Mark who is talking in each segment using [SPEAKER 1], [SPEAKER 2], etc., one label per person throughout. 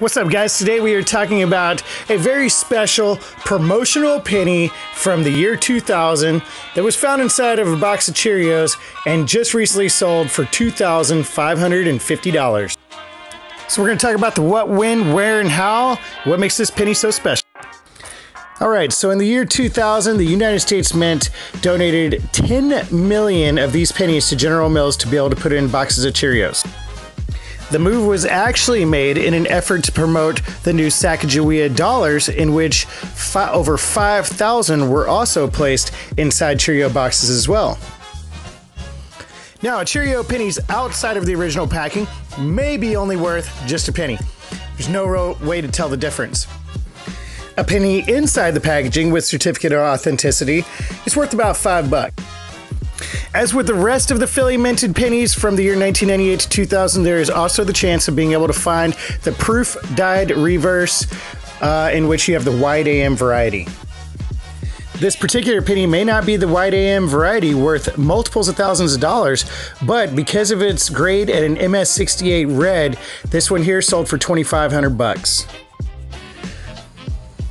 [SPEAKER 1] What's up, guys? Today we are talking about a very special promotional penny from the year 2000 that was found inside of a box of Cheerios and just recently sold for $2,550. So, we're going to talk about the what, when, where, and how, what makes this penny so special. All right, so in the year 2000, the United States Mint donated 10 million of these pennies to General Mills to be able to put in boxes of Cheerios. The move was actually made in an effort to promote the new Sacagawea dollars, in which fi- over 5,000 were also placed inside Cheerio boxes as well. Now, Cheerio pennies outside of the original packing may be only worth just a penny. There's no way to tell the difference. A penny inside the packaging with certificate of authenticity is worth about five bucks. As with the rest of the Philly minted pennies from the year 1998 to 2000, there is also the chance of being able to find the proof die reverse, uh, in which you have the wide AM variety. This particular penny may not be the wide AM variety worth multiples of thousands of dollars, but because of its grade at an MS68 red, this one here sold for 2500 bucks.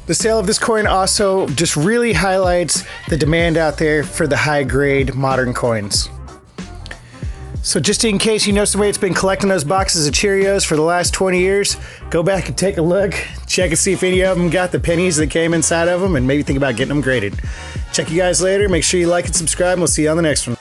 [SPEAKER 1] The sale of this coin also just really highlights the demand out there for the high grade modern coins. So, just in case you know somebody that's been collecting those boxes of Cheerios for the last 20 years, go back and take a look. Check and see if any of them got the pennies that came inside of them and maybe think about getting them graded. Check you guys later. Make sure you like and subscribe, and we'll see you on the next one.